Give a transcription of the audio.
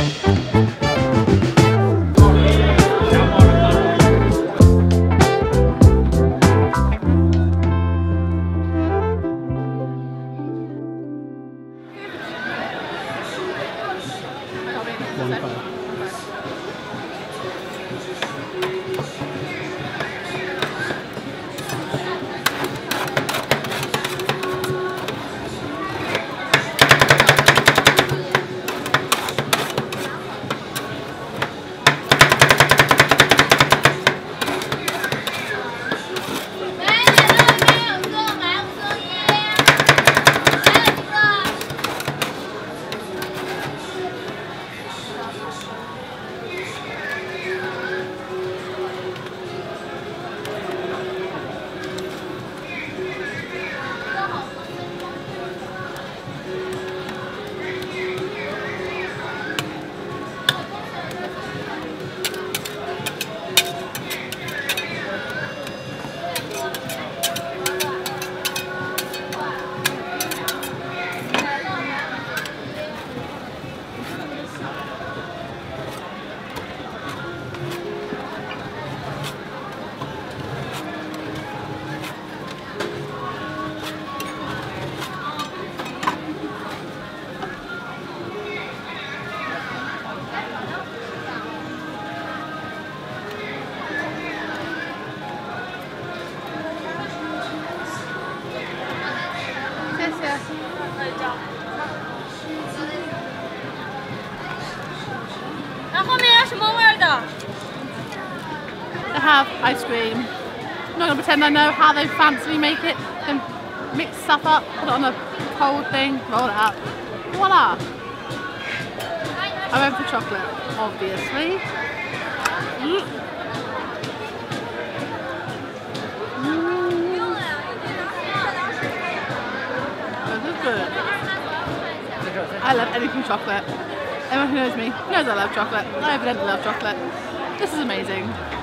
one you. They have ice cream. I'm not gonna pretend I know how they fancy make it. Then mix stuff up, put it on a cold thing, roll it up. Voila! I went for chocolate, obviously. Mm. This is good. I love anything chocolate. Everyone who knows me knows I love chocolate. I evidently love chocolate. This is amazing.